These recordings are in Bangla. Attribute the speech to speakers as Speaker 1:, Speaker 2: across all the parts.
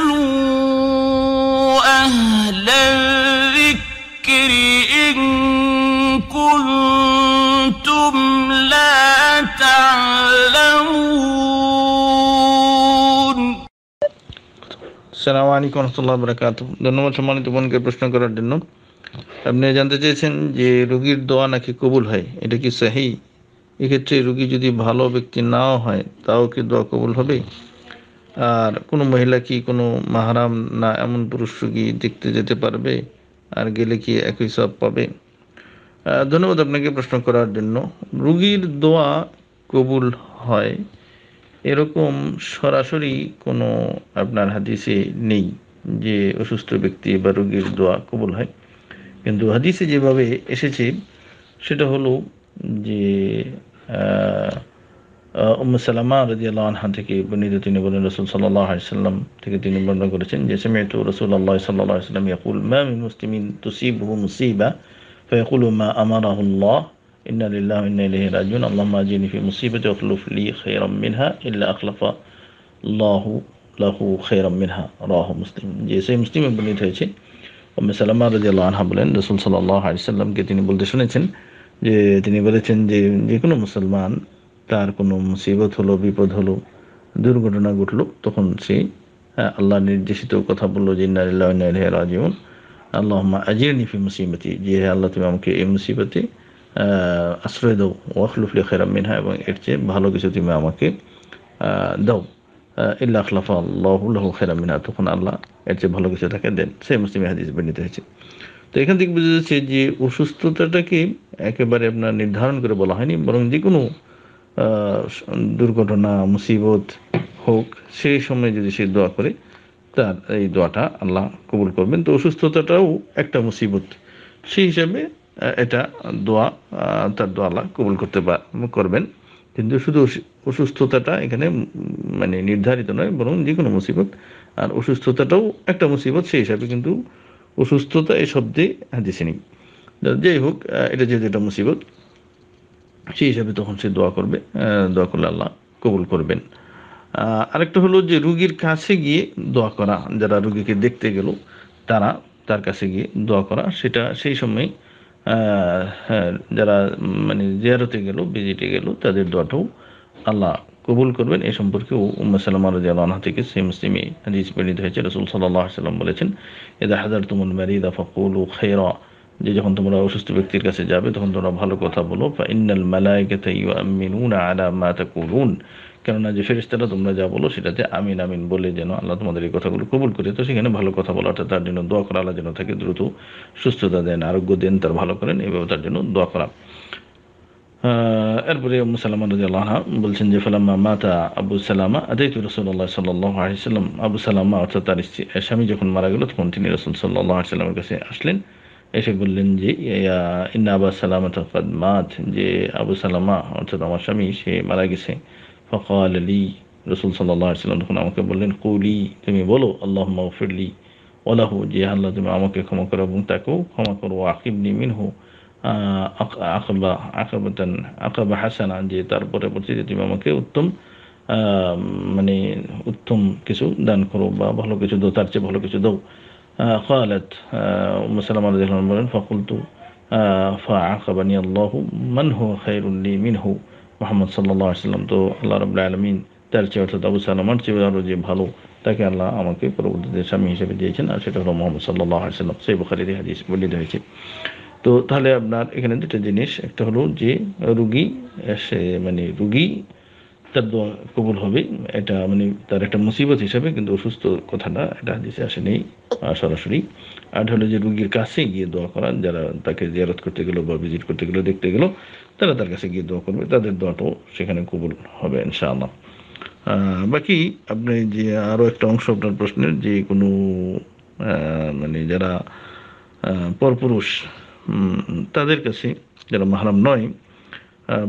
Speaker 1: فاسألوا أهل الذكر إن كنتم لا تعلمون
Speaker 2: সালাম আলাইকুম রহমতুল্লাহ বরকাত ধন্যবাদ সম্মানিত বোনকে প্রশ্ন করার জন্য আপনি জানতে চেয়েছেন যে রোগীর দোয়া নাকি কবুল হয় এটা কি সাহি এক্ষেত্রে রোগী যদি ভালো ব্যক্তি নাও হয় তাও কি দোয়া কবুল হবে আর কোনো মহিলা কি কোনো মাহারাম না এমন পুরুষ রোগী দেখতে যেতে পারবে? আর গেলে কি একই সব পাবে? ধন্যবাদ আপনাকে প্রশ্ন করার জন্য। রুগীর দোয়া কবুল হয়। এরকম সরাসরি কোনো আপনার হাদিসে নেই যে অসুস্থ ব্যক্তি বা রুগীর দোয়া কবুল হয়। কিন্তু হাদিসে যেভাবে এসেছে, সেটা হলো যে উম্মু সালামা রাজিয়াল্লাহ আনহা থেকে বর্ণিত তিনি বলেন, রসুল সাল্লাহ সাল্লাম থেকে তিনি বর্ণনা করেছেন যে সেমেত রসুল আল্লাহ সাল্লাহ সাল্লাম ইয়াকুল, মা মুসলিমিন তুসিব হু মুসিবা ফয়াকুল মা আমারাহুল্লাহ ইন্না লিল্লাহ ইন্না ইলাইহি রাজিউন আল্লাহুম্মা আজিনি ফি মুসিবাতি ওয়াখলুফ লি খায়রাম মিনহা ইল্লা আখলাফা আল্লাহু লাহু খায়রাম মিনহা রাহু মুসলিম। যে সেই মুসলিমে বর্ণিত হয়েছে, উম্মে সালামা রাজিয়াল্লাহ আনহা বলেন, রসুল সাল্লাহ সাল্লামকে তিনি বলতে শুনেছেন যে, তিনি বলেছেন যে যে কোনো মুসলমান তার কোনো মুসিবত হলো বিপদ হলো দুর্ঘটনা ঘটলো তখন সে হ্যাঁ, আল্লাহ নির্দেশিত কথা বলল যে ইন্না লিল্লাহি ওয়া ইন্না ইলাইহি রাজিউন। আল্লাহুম্মা আজিরনি ফি মুসিবতি। যে হে আল্লাহ তুমি আমাকে এই মুসিবতে আশ্রয় দাও। ওয়াখলুফলি খেরাম মিনহা এবং এর চেয়ে ভালো কিছু তুমি আমাকে দাও। ইল্লা আখলাফা আল্লাহ খেরাম মিনহা। তখন আল্লাহ এর চেয়ে ভালো কিছু তাকে দেন। সেই মুসলিম হাদিস বর্ণিত হয়েছে। তো এখান থেকে বোঝা যাচ্ছে যে অসুস্থতাটাকে একেবারে আপনার নির্ধারণ করে বলা হয়নি বরং যে কোনো দুর্ঘটনা, মুসিবত হোক, সেই সময় যদি সে দোয়া করে, তার এই দোয়াটা আল্লাহ কবুল করবেন। তো অসুস্থতাটাও একটা মুসিবত। সেই হিসাবে এটা দোয়া তার দোয়া আল্লাহ কবুল করতে করবেন। কিন্তু শুধু অসুস্থতাটা এখানে মানে নির্ধারিত নয়, বরং যে কোনো মুসিবত। আর অসুস্থতাটাও একটা মুসিবত, সেই হিসাবে কিন্তু অসুস্থতা এই শব্দে হাদিসে নেই। যাই হোক এটা যেহেতু একটা মুসিবত সেই হিসাবে তখন সে দোয়া করবে দোয়া করলে আল্লাহ কবুল করবেন। আরেকটা হলো যে রুগীর কাছে গিয়ে দোয়া করা যারা রুগীকে দেখতে গেল তারা তার কাছে গিয়ে দোয়া করা সেটা সেই সময় হ্যাঁ, যারা মানে জিয়ারতে গেল ভিজিটে গেল তাদের দোয়াটাও আল্লাহ কবুল করবেন। এ সম্পর্কেও উম্মা সাল্লামা রাজি আল্লাহ থেকে সেই মুসলিমে হাদিস বর্ণিত হয়েছে। রসুল সাল্লাহ সাল্লাম বলেছেন এদা হাজার তুমুল মারিদা ফকুল খেরা যে যখন তোমরা অসুস্থ ব্যক্তির কাছে যাবে, তখন তোমরা ভালো কথা বলো। ইন্নাল মালাইকাতা ইউআমিনুনা আলা মা তাকুলুন। কেননা যে ফেরেশতারা তোমরা যা বলো, সেটাতে আমিন আমিন বলে যেন আল্লাহ তোমাদের এই কথাগুলো কবুল করে। তো সেখানে ভালো কথা বলা অর্থাৎ তার জন্য দোয়া করা, আল্লাহ যেন তাকে দ্রুত সুস্থতা দেন, আরোগ্য দেন, তার ভালো করেন, এভাবে তার জন্য দোয়া করা। এরপরে মুসালামা রাজি আল্লাহ বলছেন যে, ফালাম্মা মাতা আবু সালামা, আদাইতু রসুল্লাহ সাল্লাহ আলিয়াল্লাম আবু সালামা অর্থাৎ তার স্বামী যখন মারা গেল, তখন তিনি রসুল সাল্লাহ আলিয়াল্লামের কাছে আসলেন। এসে বললেন যে ইন্না আবা সালামা কাদ মাত যে আবু সালামা অর্থাৎ আমার স্বামী সে মারা গেছে। ফকাল আলী রসুল সাল্লাহ সাল্লাম তখন আমাকে বললেন কৌলি তুমি বলো আল্লাহ মাগফিরলি ওলাহু যে আল্লাহ তুমি আমাকে ক্ষমা করো এবং তাকেও ক্ষমা করো। আকিবনি মিনহু আহ, আক- আকাবা আকাবাতান হাসানা যে তার পরবর্তীতে তুমি আমাকে উত্তম মানে উত্তম কিছু দান করো বা ভালো কিছু দাও তার চেয়ে ভালো কিছু দাও। قالت آه، أم سلمة رضي الله عنها বলেন فقلت آه، فعاقبني الله من هو خير لي منه মোহাম্মদ সাল্লাহ সাল্লাম তো আল্লাহ রবুল্লা আলমিন তার চেয়ে অর্থাৎ আবু সালামার চেয়ে আরও যে ভালো তাকে আল্লাহ আমাকে পরবর্তীতে স্বামী হিসেবে দিয়েছেন আর সেটা হলো মোহাম্মদ সাল্লাহ সাল্লাম সেই বুখারির হাদিস বর্ণিত হয়েছে তো তাহলে আপনার এখানে দুটো জিনিস একটা হলো যে রুগী সে মানে রুগী তার দোয়া কবুল হবে। এটা মানে তার একটা মুসিবত হিসাবে, কিন্তু অসুস্থ কথাটা, এটা হাদিসে আসে নেই সরাসরি। আর হলো যে রুগীর কাছে গিয়ে দোয়া করা যারা তাকে জিয়ারত করতে গেলো বা ভিজিট করতে গেলো, দেখতে গেলো, তারা তার কাছে গিয়ে দোয়া করবে। তাদের দোয়াটাও সেখানে কবুল হবে, ইনশাআল্লাহ। বাকি আপনি যে আরও একটা অংশ আপনার প্রশ্নের, যে কোনো মানে যারা পরপুরুষ তাদের কাছে, যারা মাহারাম নয়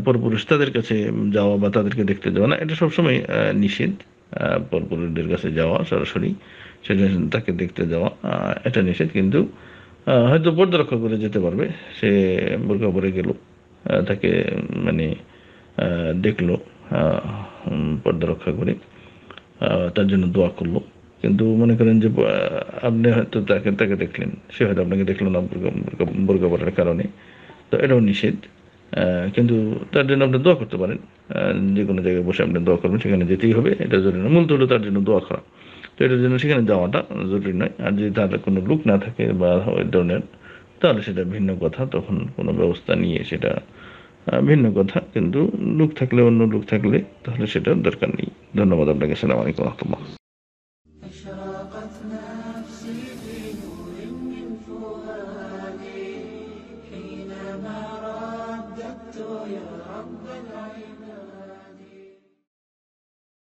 Speaker 2: পরপুরুষ তাদের কাছে যাওয়া বা তাদেরকে দেখতে যাওয়া না, এটা সবসময় নিষেধ। পরপুরুষদের কাছে যাওয়া সরাসরি সেটা তাকে দেখতে যাওয়া এটা নিষেধ। কিন্তু হয়তো পর্দা রক্ষা করে যেতে পারবে। সে বোরকা পরে গেল তাকে মানে দেখল পর্দা রক্ষা করে তার জন্য দোয়া করল। কিন্তু মনে করেন যে আপনি হয়তো তাকে তাকে দেখলেন, সে হয়তো আপনাকে দেখল না বোরকা- বোরকা- পরার কারণে। তো এটাও নিষেধ। কিন্তু তার জন্য আপনি দোয়া করতে পারেন। যে কোনো জায়গায় বসে আপনি দোয়া করবেন, সেখানে যেতেই হবে, এটা জরুরি না মূলত হলো তার জন্য দোয়া করা। তো এটার জন্য সেখানে যাওয়াটা জরুরি নয়। আর যদি তার কোনো লুক না থাকে বা ওই ধরনের, তাহলে সেটা ভিন্ন কথা। তখন কোনো ব্যবস্থা নিয়ে সেটা ভিন্ন কথা। কিন্তু লুক থাকলে, অন্য লুক থাকলে তাহলে সেটা দরকার নেই। ধন্যবাদ আপনাকে। সালাম আলাইকুম রহমতুল্লাহ।